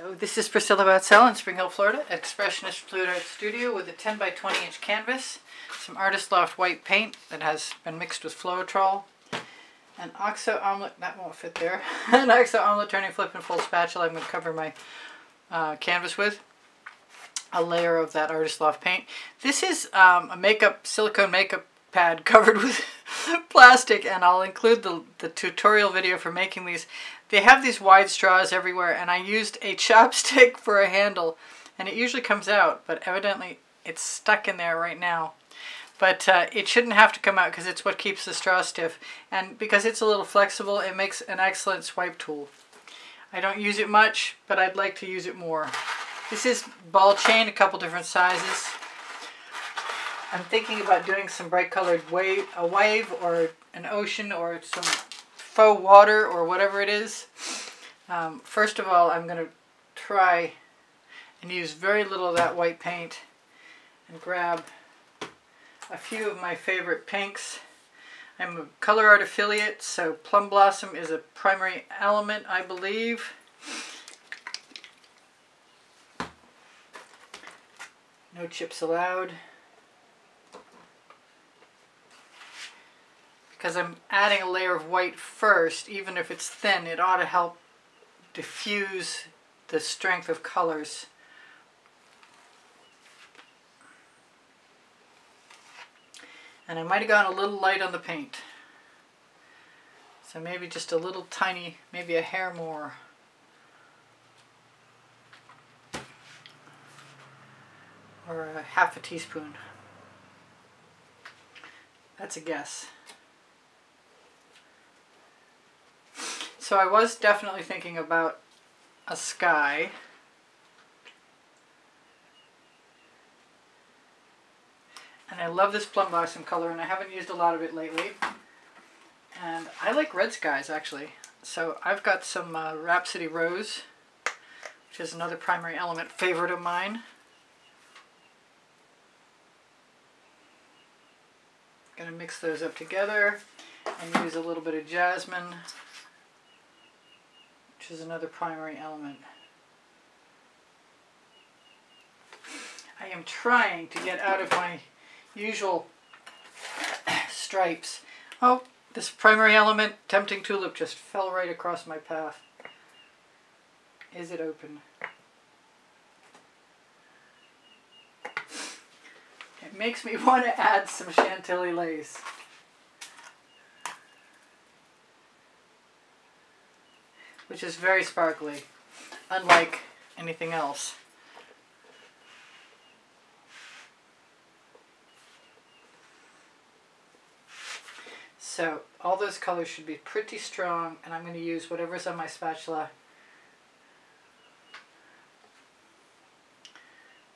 So this is Priscilla Batzell in Spring Hill, Florida, Expressionist Fluid Art Studio with a 10 by 20 inch canvas, some Artist Loft white paint that has been mixed with Floetrol, an OXO omelet, that won't fit there, an OXO omelet turning flip and fold spatula I'm going to cover my uh, canvas with, a layer of that Artist Loft paint. This is um, a makeup, silicone makeup pad covered with plastic and I'll include the, the tutorial video for making these. They have these wide straws everywhere and I used a chopstick for a handle and it usually comes out but evidently it's stuck in there right now. But uh, it shouldn't have to come out because it's what keeps the straw stiff and because it's a little flexible it makes an excellent swipe tool. I don't use it much but I'd like to use it more. This is ball chain, a couple different sizes. I'm thinking about doing some bright colored wave, a wave or an ocean or some faux water or whatever it is. Um, first of all, I'm going to try and use very little of that white paint and grab a few of my favorite pinks. I'm a Colourarte affiliate, so Plum Blossom is a primary element, I believe. No chips allowed. Because I'm adding a layer of white first, even if it's thin, it ought to help diffuse the strength of colors. And I might have gone a little light on the paint. So maybe just a little tiny, maybe a hair more. Or a half a teaspoon. That's a guess. So I was definitely thinking about a sky. And I love this plum blossom color and I haven't used a lot of it lately. And I like red skies actually. So I've got some uh, Rhapsody Rose, which is another primary element favorite of mine. Gonna mix those up together and use a little bit of jasmine which is another primary element. I am trying to get out of my usual stripes. Oh, this primary element, Tempting Tulip, just fell right across my path. Is it open? It makes me want to add some Chantilly lace. Which is very sparkly, unlike anything else. So all those colors should be pretty strong and I'm going to use whatever's on my spatula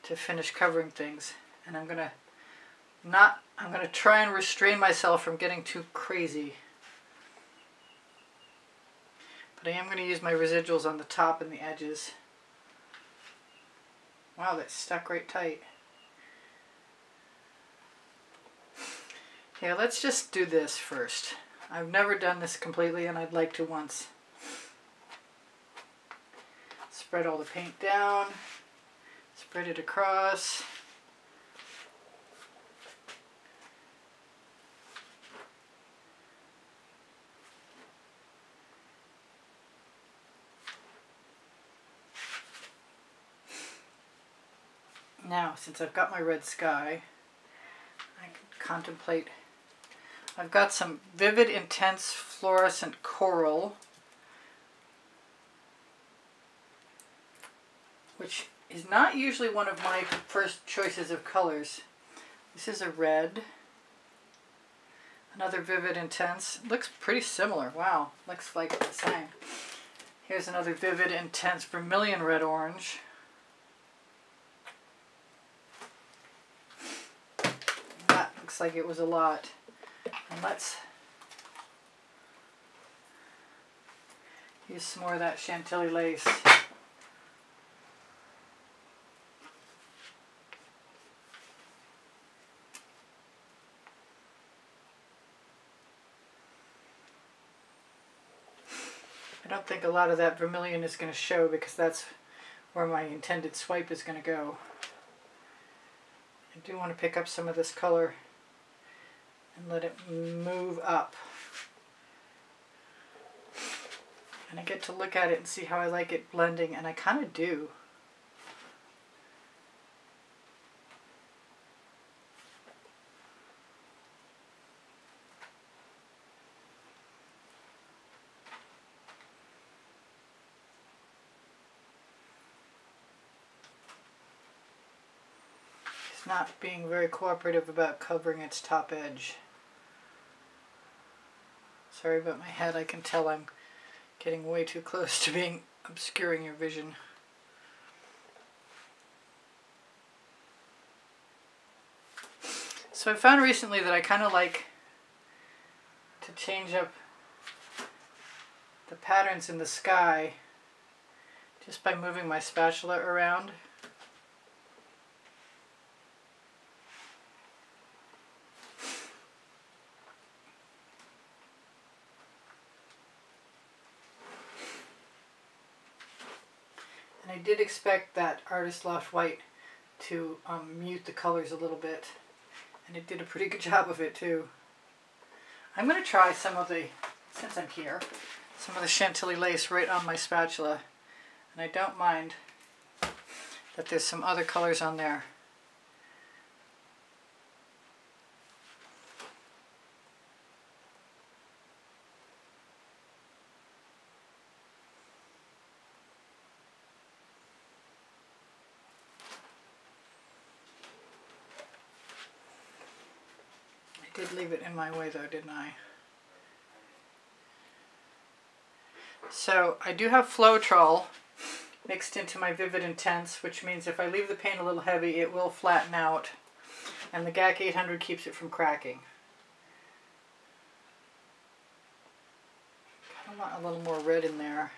to finish covering things. And I'm going to not, I'm going to try and restrain myself from getting too crazy. But I am going to use my residuals on the top and the edges. Wow, that's stuck right tight. Okay, let's just do this first. I've never done this completely and I'd like to once. Spread all the paint down, spread it across. Now, since I've got my red sky, I can contemplate. I've got some vivid, intense fluorescent coral, which is not usually one of my first choices of colors. This is a red. Another vivid, intense. Looks pretty similar. Wow, looks like the same. Here's another vivid, intense vermilion red-orange. Looks like it was a lot. And let's use some more of that Chantilly lace. I don't think a lot of that vermilion is going to show because that's where my intended swipe is going to go. I do want to pick up some of this color and let it move up. And I get to look at it and see how I like it blending, and I kind of do. It's not being very cooperative about covering its top edge. Sorry about my head, I can tell I'm getting way too close to being obscuring your vision. So I found recently that I kind of like to change up the patterns in the sky just by moving my spatula around. Did expect that Artist Loft White to um, mute the colors a little bit. And it did a pretty good job of it too. I'm going to try some of the, since I'm here, some of the Chantilly lace right on my spatula. And I don't mind that there's some other colors on there. did leave it in my way though, didn't I? So I do have Floetrol mixed into my Vivid Intense, which means if I leave the paint a little heavy, it will flatten out. And the GAC 800 keeps it from cracking. I want a little more red in there.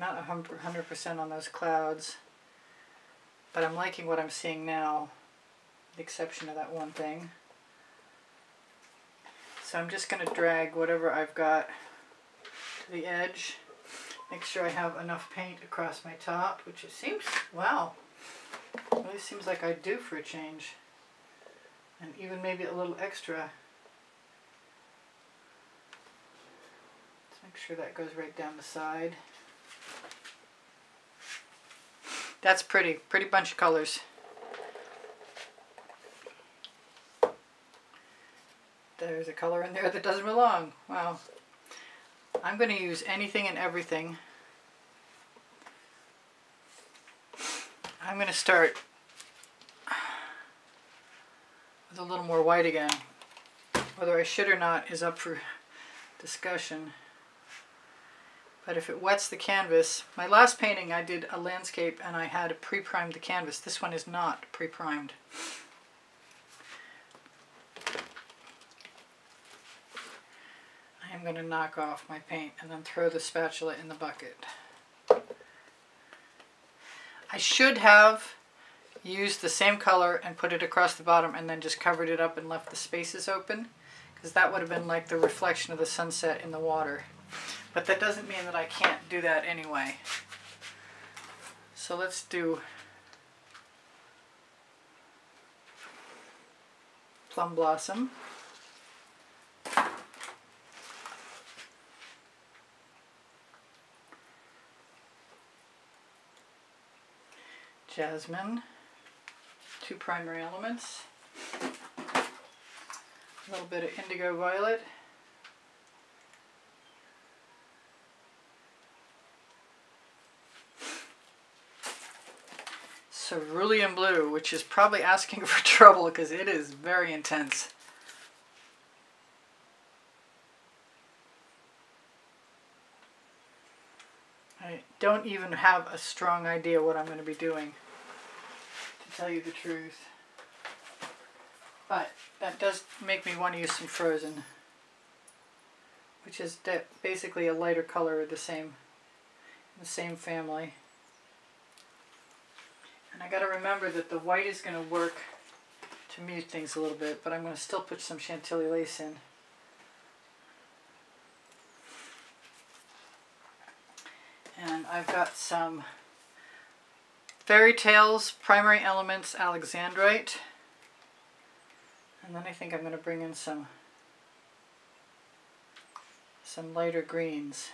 Not 100% on those clouds. But I'm liking what I'm seeing now, the exception of that one thing. So I'm just going to drag whatever I've got to the edge. Make sure I have enough paint across my top, which it seems, wow, it really seems like I do for a change. And even maybe a little extra. Let's make sure that goes right down the side. That's pretty, pretty bunch of colors. There's a color in there that doesn't belong. Wow. I'm going to use anything and everything. I'm going to start with a little more white again. Whether I should or not is up for discussion. But if it wets the canvas, my last painting I did a landscape and I had pre-primed the canvas. This one is not pre-primed. I'm going to knock off my paint and then throw the spatula in the bucket. I should have used the same color and put it across the bottom and then just covered it up and left the spaces open because that would have been like the reflection of the sunset in the water. But that doesn't mean that I can't do that anyway. So let's do Plum Blossom. Jasmine, two primary elements, a little bit of indigo violet, cerulean blue, which is probably asking for trouble because it is very intense. I don't even have a strong idea what I'm going to be doing tell you the truth. But that does make me want to use some frozen, which is basically a lighter color of the same, the same family. And I got to remember that the white is going to work to mute things a little bit, but I'm going to still put some Chantilly lace in. And I've got some Fairy Tales, Primary Elements, Alexandrite. And then I think I'm going to bring in some some lighter greens.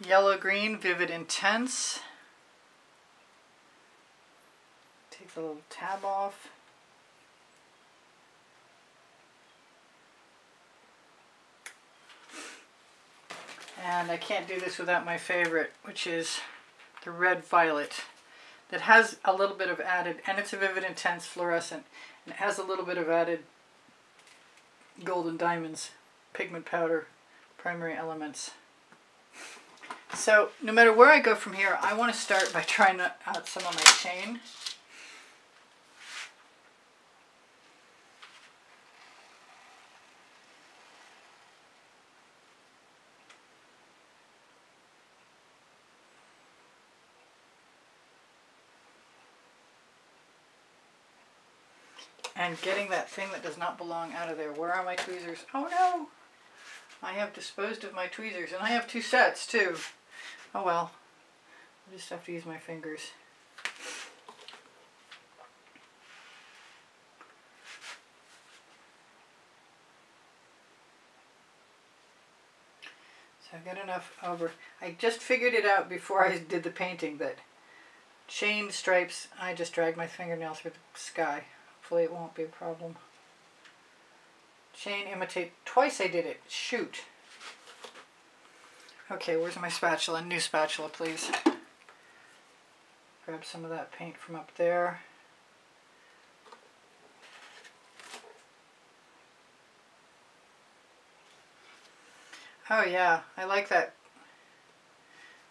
Yellow green, vivid intense. Take the little tab off. And I can't do this without my favorite, which is the red violet. That has a little bit of added, and it's a vivid intense fluorescent, and it has a little bit of added golden diamonds, pigment powder, primary elements. So no matter where I go from here, I want to start by trying out some of my chain. And getting that thing that does not belong out of there. Where are my tweezers? Oh no! I have disposed of my tweezers and I have two sets too. Oh well. I just have to use my fingers. So I've got enough over. I just figured it out before I did the painting that chain stripes, I just drag my fingernail through the sky. Hopefully it won't be a problem. Chain imitate. Twice I did it. Shoot. Okay, where's my spatula? New spatula, please. Grab some of that paint from up there. Oh yeah, I like that.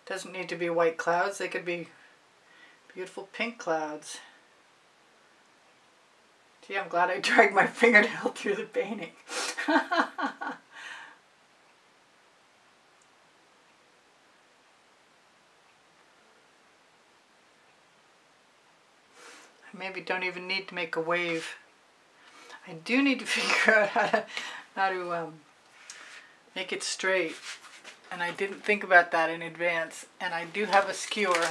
Doesn't need to be white clouds. They could be beautiful pink clouds. Gee, I'm glad I dragged my fingernail through the painting. I maybe don't even need to make a wave. I do need to figure out how to, how to um, make it straight. And I didn't think about that in advance. And I do have a skewer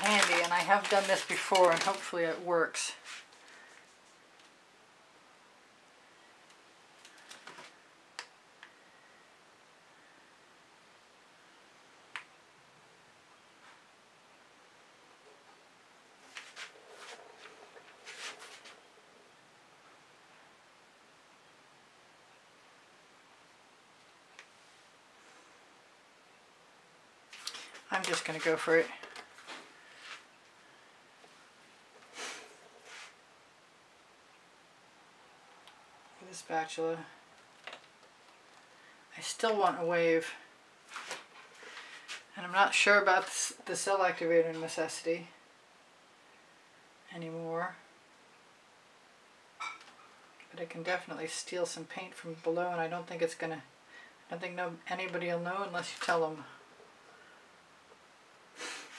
handy and I have done this before and hopefully it works. I'm just going to go for it. With spatula. I still want a wave. And I'm not sure about the cell activator necessity anymore. But I can definitely steal some paint from below and I don't think it's gonna, I don't think no, anybody will know unless you tell them.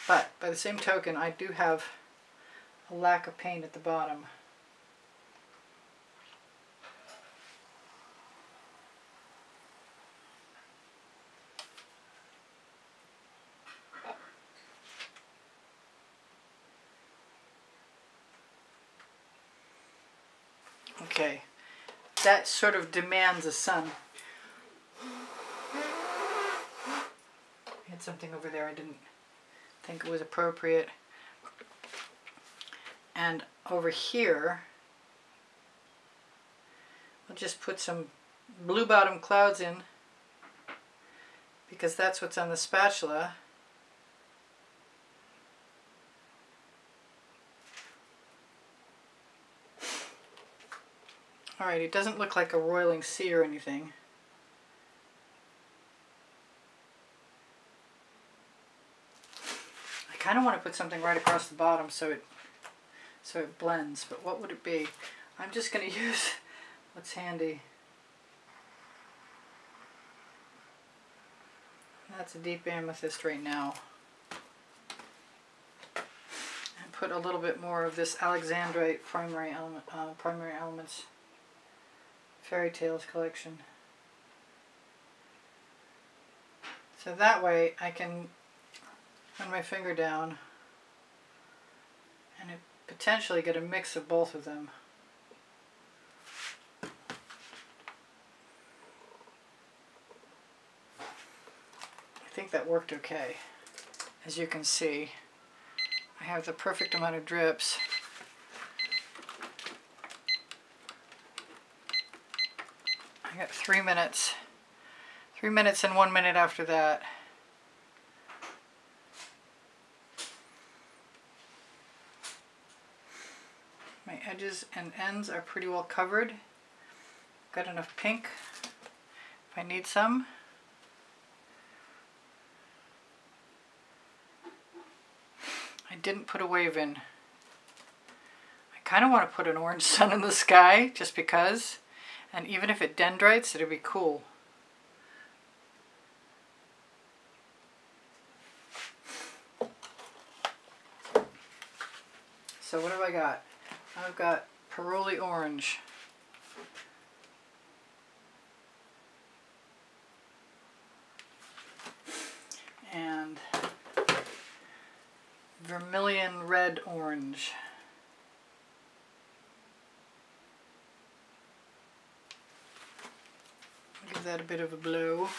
But by the same token, I do have a lack of paint at the bottom. Okay, that sort of demands a sun. I had something over there I didn't think it was appropriate. And over here, I'll just put some blue bottom clouds in because that's what's on the spatula. Alright, it doesn't look like a roiling sea or anything. Kind of want to put something right across the bottom so it so it blends, but what would it be? I'm just going to use what's handy. That's a deep amethyst right now. And put a little bit more of this Alexandrite primary element, uh, primary elements fairy tales collection. So that way I can run my finger down and potentially get a mix of both of them. I think that worked okay. As you can see, I have the perfect amount of drips. I got three minutes. Three minutes and one minute after that. My edges and ends are pretty well covered. Got enough pink if I need some. I didn't put a wave in. I kind of want to put an orange sun in the sky just because. And even if it dendrites, it'll be cool. So what have I got? I've got Pyrrole Orange. And Vermilion Red Orange. Give that a bit of a blow.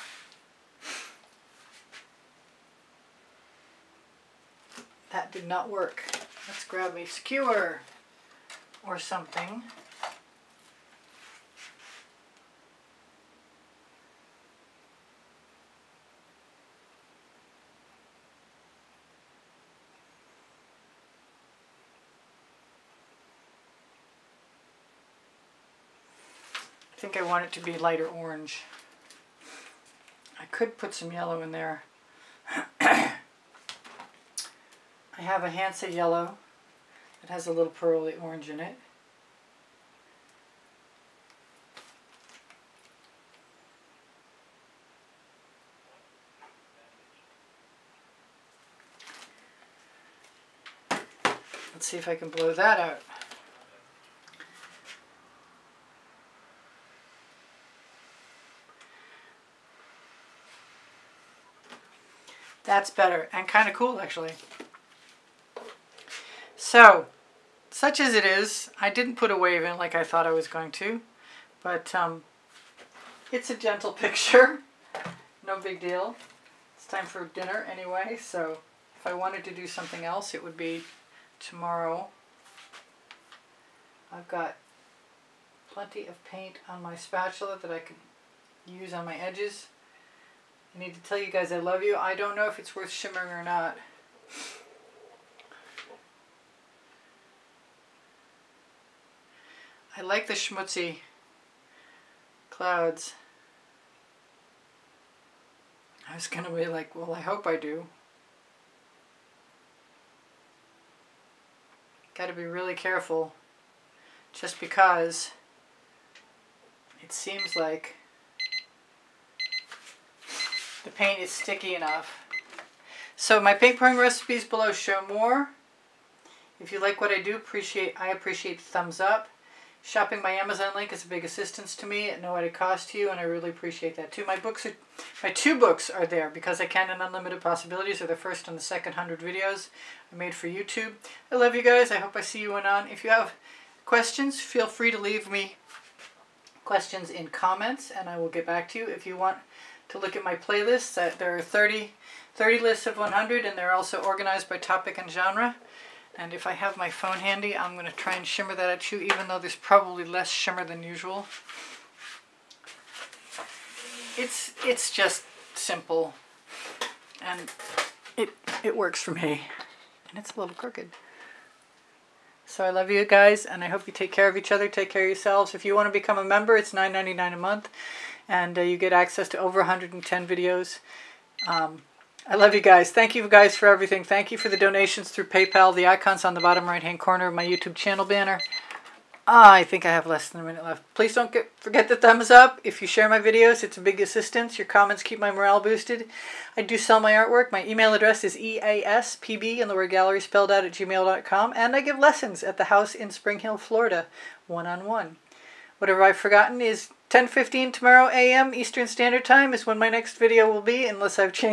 That did not work. Let's grab a skewer or something. I think I want it to be lighter orange. I could put some yellow in there. I have a Hansa yellow that has a little pyrrole orange in it. Let's see if I can blow that out. That's better and kind of cool actually. So, such as it is, I didn't put a wave in like I thought I was going to, but um, it's a gentle picture. No big deal. It's time for dinner anyway, so if I wanted to do something else, it would be tomorrow. I've got plenty of paint on my spatula that I can use on my edges. I need to tell you guys I love you. I don't know if it's worth shimmering or not. I like the schmutzy clouds. I was going to be like, well, I hope I do. Got to be really careful just because it seems like the paint is sticky enough. So my paint pouring recipes below show more. If you like what I do, appreciate I appreciate the thumbs up. Shopping my Amazon link is a big assistance to me at no added cost to you, and I really appreciate that too. My books are, my two books are there because I can and Unlimited Possibilities are the first and the second hundred videos I made for YouTube. I love you guys. I hope I see you and on. If you have questions, feel free to leave me questions in comments, and I will get back to you. If you want to look at my playlists, uh, there are 30, 30 lists of 100, and they're also organized by topic and genre. And if I have my phone handy, I'm going to try and shimmer that at you, even though there's probably less shimmer than usual. It's, it's just simple, and it, it works for me. And it's a little crooked. So I love you guys, and I hope you take care of each other, take care of yourselves. If you want to become a member, it's $9.99 a month, and uh, you get access to over 110 videos. Um, I love you guys. Thank you guys for everything. Thank you for the donations through PayPal. The icons on the bottom right hand corner of my YouTube channel banner. Ah, I think I have less than a minute left. Please don't get, forget the thumbs up. If you share my videos, it's a big assistance. Your comments keep my morale boosted. I do sell my artwork. My email address is easpb in the word gallery spelled out at gmail.com. And I give lessons at the house in Spring Hill, Florida, one-on-one. -on -one. Whatever I've forgotten is 10.15 tomorrow a.m. Eastern Standard Time is when my next video will be, unless I've changed